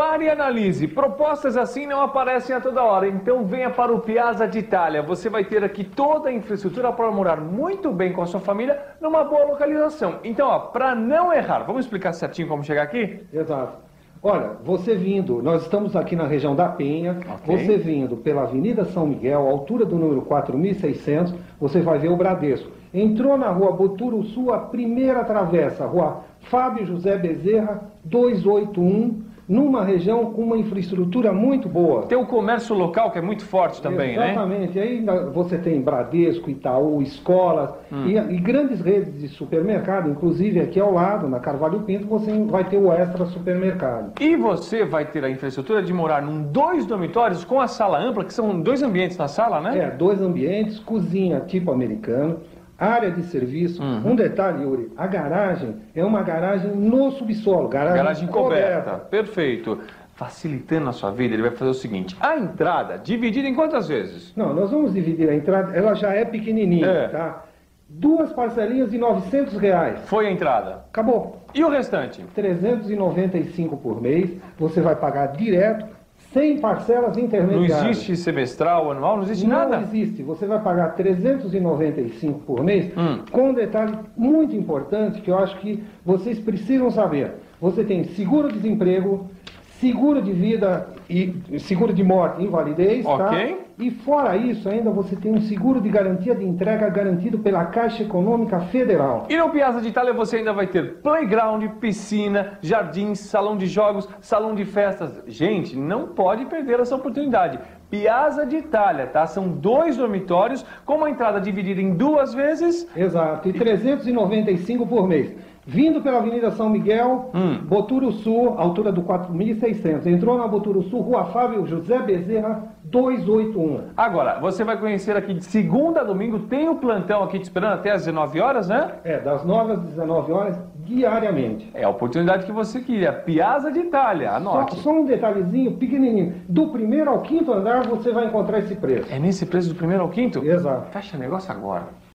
Pare e analise. Propostas assim não aparecem a toda hora. Então venha para o Piazza de Itália. Você vai ter aqui toda a infraestrutura para morar muito bem com a sua família numa boa localização. Então, para não errar, vamos explicar certinho como chegar aqui? Exato. Olha, você vindo, nós estamos aqui na região da Penha, Ok. você vindo pela Avenida São Miguel, altura do número 4600, você vai ver o Bradesco. Entrou na rua Boturuçu, a primeira travessa, rua Fábio José Bezerra, 281, numa região com uma infraestrutura muito boa. Tem o comércio local que é muito forte também, né? Exatamente. Aí você tem Bradesco, Itaú, escolas Hum. e, e grandes redes de supermercado, inclusive aqui ao lado, na Carvalho Pinto, você vai ter o Extra Supermercado. E você vai ter a infraestrutura de morar num dois dormitórios com a sala ampla, que são dois ambientes na sala, né? É, dois ambientes, cozinha tipo americano, área de serviço. Uhum. Um detalhe, Yuri, a garagem é uma garagem no subsolo, garagem, Garagem coberta. Perfeito. Facilitando a sua vida, ele vai fazer o seguinte: a entrada dividida em quantas vezes? Não, nós vamos dividir a entrada, ela já é pequenininha, É. tá? Duas parcelinhas de 900 reais. Foi a entrada. Acabou. E o restante? 395 por mês, você vai pagar direto, sem parcelas Não intermediárias. existe semestral, anual, não existe Não nada. existe. Você vai pagar 395 por mês, Hum. com um detalhe muito importante que eu acho que vocês precisam saber. Você tem seguro-desemprego, seguro de vida e seguro de morte e invalidez, tá? Ok. E fora isso, ainda você tem um seguro de garantia de entrega garantido pela Caixa Econômica Federal. E no Piazza de Itália você ainda vai ter playground, piscina, jardins, salão de jogos, salão de festas. Gente, não pode perder essa oportunidade. Piazza de Itália, tá? São dois dormitórios com uma entrada dividida em duas vezes. Exato, e 395 por mês. Vindo pela Avenida São Miguel, Hum. Boturuçu, altura do 4600. Entrou na Boturuçu, Rua Fábio José Bezerra, 281. Agora, você vai conhecer aqui de segunda a domingo, tem o plantão aqui te esperando até às 19 horas, né? É, das 9 às 19 horas, diariamente. É a oportunidade que você queria. Piazza de Itália, Só, anote. só um detalhezinho pequenininho. Do primeiro ao quinto andar você vai encontrar esse preço. É nesse preço do primeiro ao quinto? Exato. Fecha negócio agora.